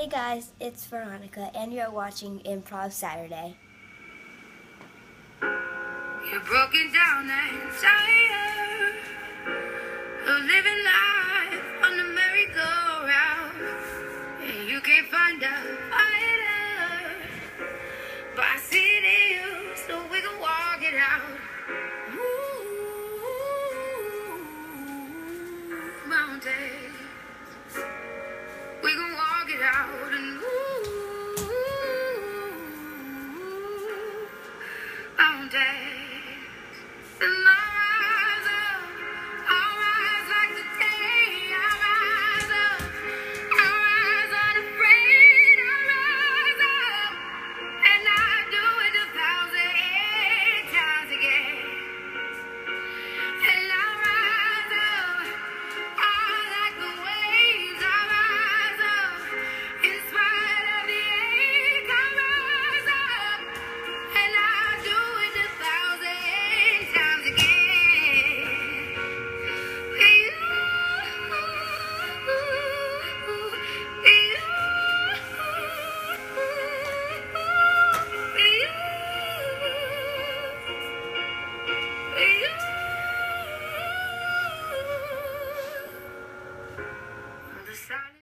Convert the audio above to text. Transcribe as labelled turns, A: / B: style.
A: Hey guys, it's Veronica, and you're watching Improv Saturday. You're
B: broken down and tired of living life on the merry-go-round, and you can't find a fighter. But I see it in you, so we can walk it out. Ooh, mountain. day.